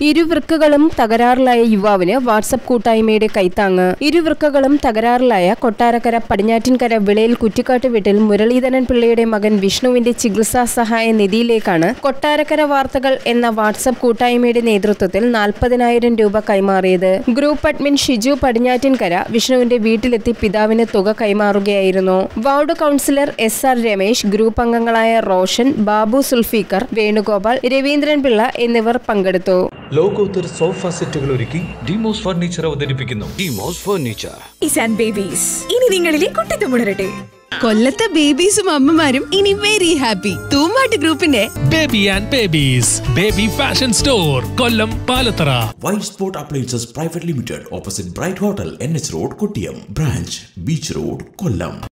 ഇരുവൃക്കകളും തകരാറിലായ യുവാവിന് വാട്സപ്പ് കൂട്ടായ്മയുടെ കൈത്താങ്ങ്. ഇരുവൃക്കകളും തകരാറിലായ കൊട്ടാരക്കര പടിഞ്ഞാറ്റിൻകര വിളയിൽ കുറ്റിക്കാട്ട് വീട്ടിൽ മുരളീധരൻ പിള്ളയുടെ മകൻ വിഷ്ണുവിന്റെ ചികിത്സാ സഹായ നിധിയിലേക്കാണ് കൊട്ടാരക്കര വാർത്തകൾ എന്ന വാട്സപ്പ് കൂട്ടായ്മയുടെ നേതൃത്വത്തിൽ നാൽപ്പതിനായിരം രൂപ കൈമാറിയത്. ഗ്രൂപ്പ് അഡ്മിൻ ഷിജു പടിഞ്ഞാറ്റിൻകര വിഷ്ണുവിന്റെ വീട്ടിലെത്തി പിതാവിന് തുക കൈമാറുകയായിരുന്നു. Ward councillor S R Ramesh group അംഗങ്ങളായ റോഷൻ ബാബു സുൽഫീക്കർ വേണുഗോപാൽ രവീന്ദ്രൻ പിള്ള എന്നിവർ പങ്കെടുത്തു. ലോകോത്തര സോഫ സെറ്റുകൾ ഒരുക്കി ഡിമോസ് ഫർണിച്ചർ അവതരിപ്പിക്കുന്നു. ഡിമോസ് ഫർണിച്ചർ. ഇസാൻ ബേബീസ് ഇനി നിങ്ങളിലെ കുട്ടിത്തം ഉണരട്ടെ. കൊല്ലത്തെ ബേബീസും അമ്മമാരും ഇനി വെരി ഹാപ്പി തൂമാട്ട് ഗ്രൂപ്പിന്റെ Baby and Babies baby fashion store Kollam Palathara. White spot appliances private limited opposite Bright hotel N H road Kottiyam branch beach road Kollam